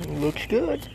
Looks good.